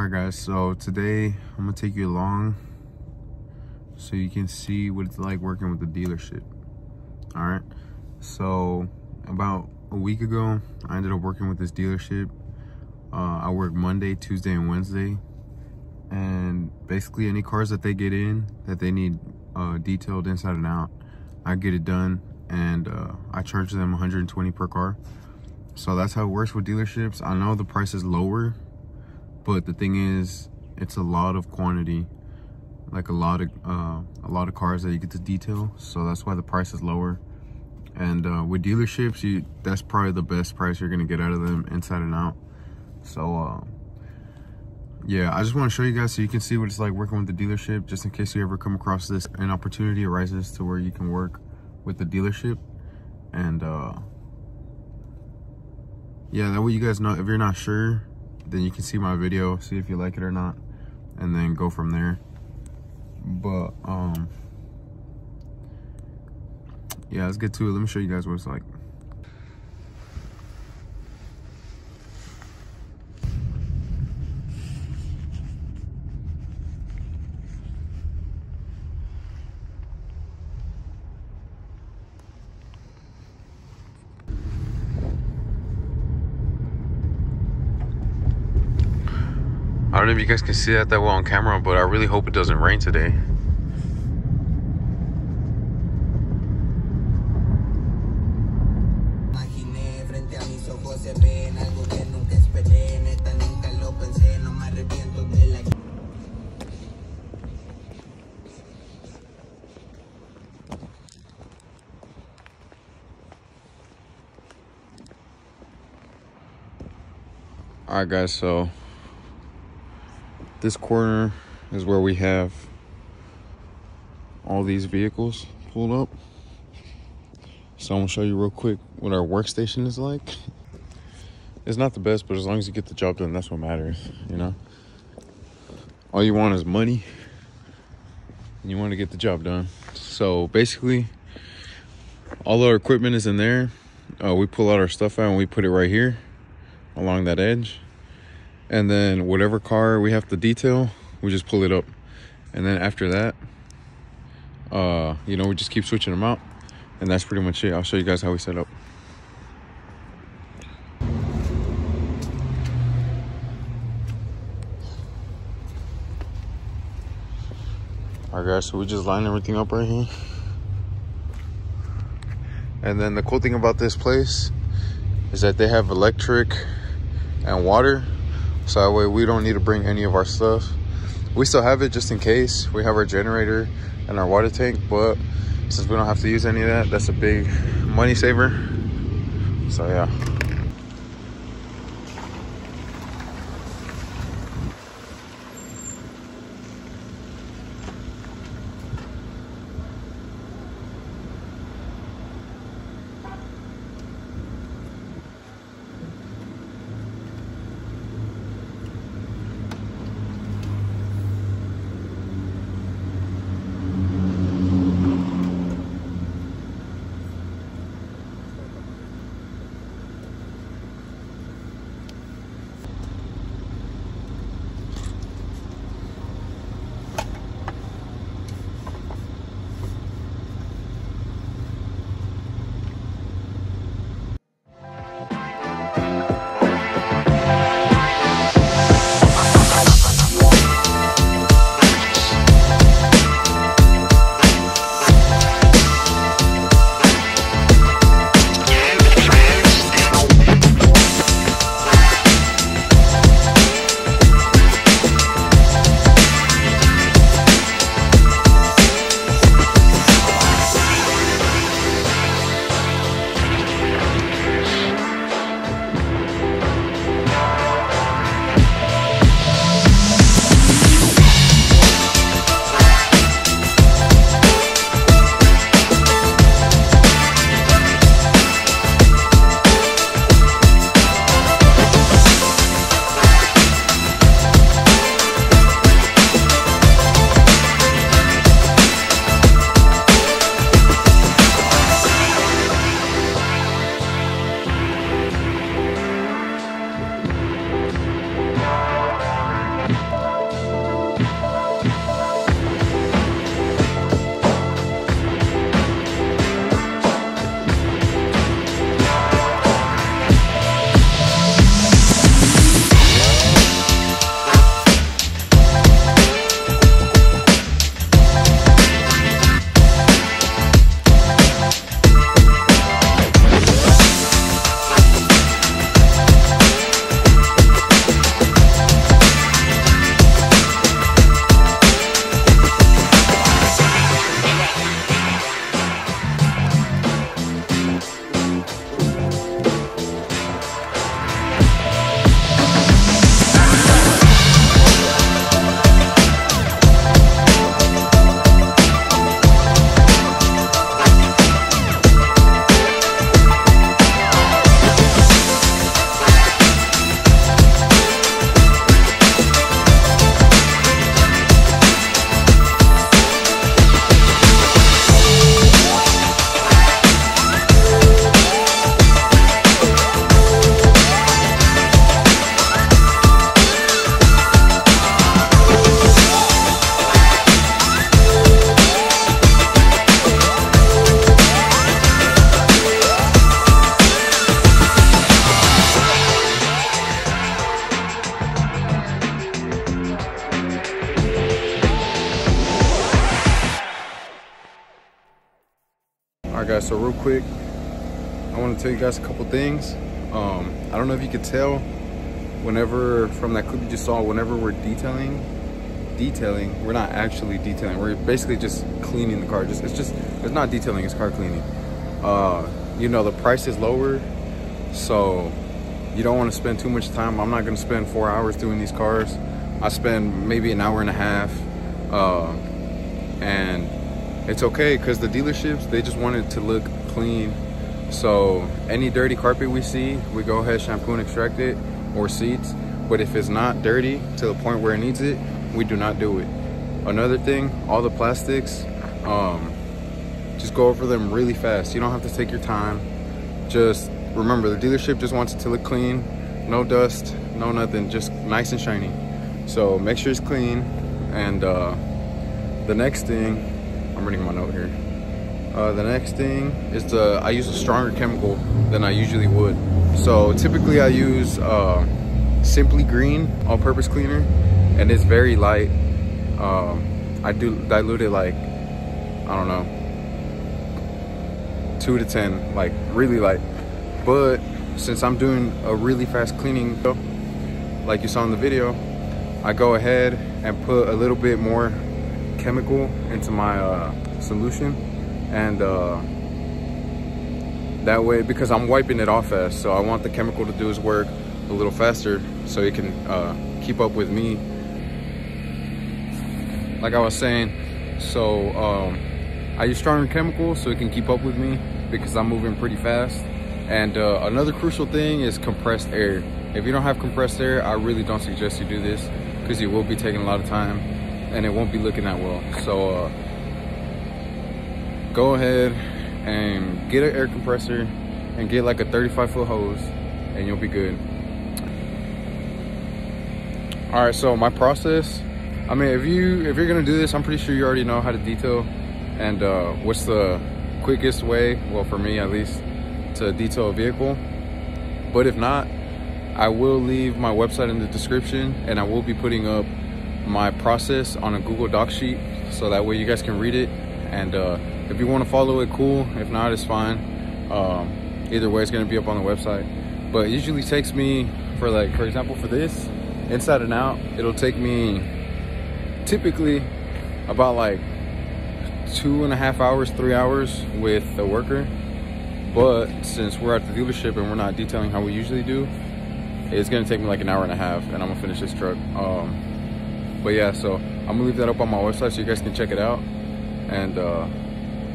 all right guys so today i'm gonna take you along so you can see what it's like working with the dealership. All right so about a week ago i ended up working with this dealership. Uh, i work monday tuesday and wednesday. And basically any cars that they get in that they need uh, detailed inside and out i get it done and uh, i charge them 120 per car. So that's how it works with dealerships. I know the price is lower but the thing is it's a lot of quantity like a lot of uh, a lot of cars that you get to detail. So that's why the price is lower. And uh, with dealerships you that's probably the best price you're gonna get out of them inside and out. So uh, yeah i just want to show you guys so you can see what it's like working with the dealership just in case you ever come across this an opportunity arises to where you can work with the dealership. And uh yeah that way you guys know if you're not sure then you can see my video, see if you like it or not, and then go from there. But, um, yeah, let's get to it. Let me show you guys what it's like. If you guys can see that that well on camera, but I really hope it doesn't rain today. All right, guys, so this corner is where we have all these vehicles pulled up. So I'm gonna show you real quick what our workstation is like. It's not the best, but as long as you get the job done, that's what matters, you know? All you want is money, and you want to get the job done. So basically, all our equipment is in there. Uh, we pull out our stuff out and we put it right here along that edge and then whatever car we have to detail we just pull it up. And then after that uh you know we just keep switching them out. And that's pretty much it. I'll show you guys how we set up. All right guys so we just line everything up right here. And then the cool thing about this place is that they have electric and water so that way we don't need to bring any of our stuff. We still have it just in case. We have our generator and our water tank but since we don't have to use any of that that's a big money saver. So yeah guys so real quick i want to tell you guys a couple things. Um i don't know if you could tell whenever from that clip you just saw whenever we're detailing detailing we're not actually detailing. We're basically just cleaning the car. Just it's just it's not detailing it's car cleaning. Uh you know the price is lower so you don't want to spend too much time. I'm not going to spend four hours doing these cars. I spend maybe an hour and a half uh and it's okay because the dealerships they just want it to look clean. So any dirty carpet we see we go ahead shampoo and extract it or seats but if it's not dirty to the point where it needs it we do not do it. Another thing all the plastics um just go over them really fast. You don't have to take your time. Just remember the dealership just wants it to look clean. No dust no nothing just nice and shiny. So make sure it's clean and uh the next thing i'm reading my note here. Uh, the next thing is the i use a stronger chemical than i usually would. So typically i use uh Simple Green all-purpose cleaner and it's very light. Um i do dilute it like i don't know two to ten like really light. But since i'm doing a really fast cleaning like you saw in the video i go ahead and put a little bit more chemical into my uh, solution. And uh, that way because I'm wiping it off fast so I want the chemical to do its work a little faster so it can uh, keep up with me. Like I was saying so um, I use stronger chemicals so it can keep up with me because I'm moving pretty fast. And uh, another crucial thing is compressed air. If you don't have compressed air I really don't suggest you do this because you will be taking a lot of time and it won't be looking that well. So uh, go ahead and get an air compressor and get like a 35 foot hose and you'll be good. All right, so my process, I mean, if you, if you're gonna do this, I'm pretty sure you already know how to detail and uh, what's the quickest way, well for me at least, to detail a vehicle. But if not, I will leave my website in the description and I will be putting up my process on a Google Doc sheet so that way you guys can read it. And uh, if you want to follow it cool. If not it's fine. Um, either way it's going to be up on the website. But it usually takes me for like for example for this inside and out it'll take me typically about like two and a half hours three hours with the worker. But since we're at the dealership and we're not detailing how we usually do it's gonna take me like an hour and a half and i'm gonna finish this truck. Um, but yeah so i'm gonna leave that up on my website so you guys can check it out. And uh,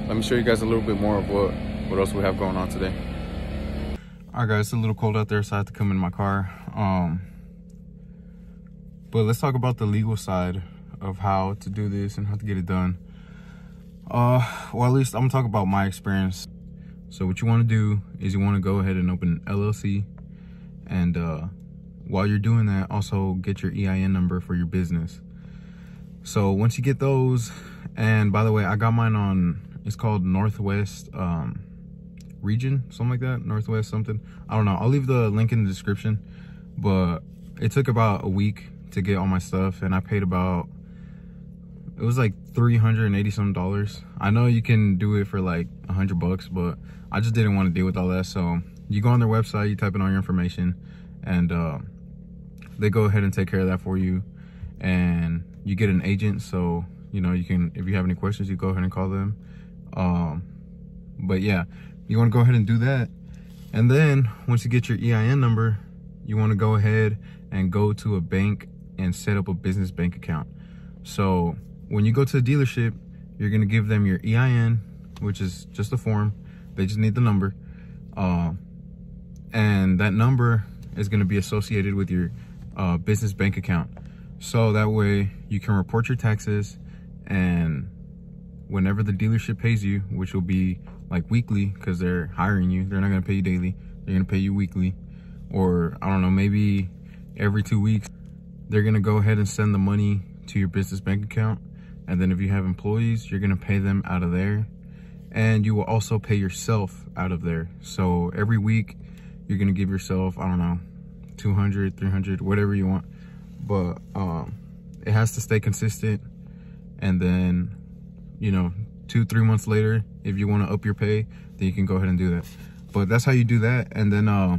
let me show you guys a little bit more of what what else we have going on today. All right guys it's a little cold out there so i have to come in my car. Um but let's talk about the legal side of how to do this and how to get it done. Uh well at least i'm gonna talk about my experience. So what you want to do is you want to go ahead and open an llc and uh while you're doing that also get your ein number for your business. So once you get those and by the way i got mine on it's called northwest um region something like that northwest something. I don't know. I'll leave the link in the description but it took about a week to get all my stuff and i paid about it was like 380 some dollars. I know you can do it for like a 100 bucks but i just didn't want to deal with all that. So you go on their website you type in all your information and uh, they go ahead and take care of that for you. And you get an agent so you know you can if you have any questions you go ahead and call them. Um but yeah you want to go ahead and do that. And then once you get your ein number you want to go ahead and go to a bank and set up a business bank account. So when you go to the dealership you're going to give them your ein which is just a form. They just need the number. Uh, and that number is going to be associated with your uh, business bank account. So that way you can report your taxes and whenever the dealership pays you, which will be like weekly because they're hiring you, they're not going to pay you daily. They're going to pay you weekly or I don't know, maybe every two weeks, they're going to go ahead and send the money to your business bank account. And then if you have employees, you're going to pay them out of there. And you will also pay yourself out of there. So every week, you're going to give yourself, I don't know, 200 300 whatever you want but um it has to stay consistent and then you know two, three months later, if you want to up your pay, then you can go ahead and do that. But that's how you do that. And then, uh,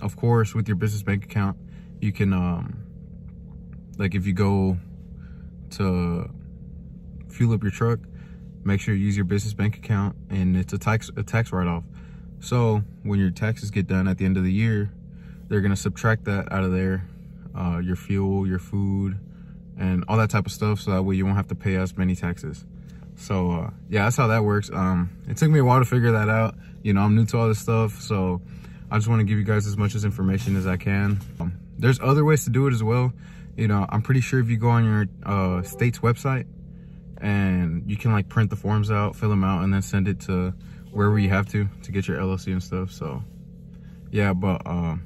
of course, with your business bank account, you can, um, like if you go to fuel up your truck, make sure you use your business bank account and it's a tax, a tax write-off. So when your taxes get done at the end of the year, they're gonna subtract that out of there, uh, your fuel, your food, and all that type of stuff. So that way you won't have to pay as many taxes. So uh, yeah, that's how that works. Um, it took me a while to figure that out. You know, I'm new to all this stuff, so I just want to give you guys as much as information as I can. Um, there's other ways to do it as well. You know, I'm pretty sure if you go on your uh, state's website and you can like print the forms out, fill them out, and then send it to wherever you have to to get your LLC and stuff. So yeah, but um,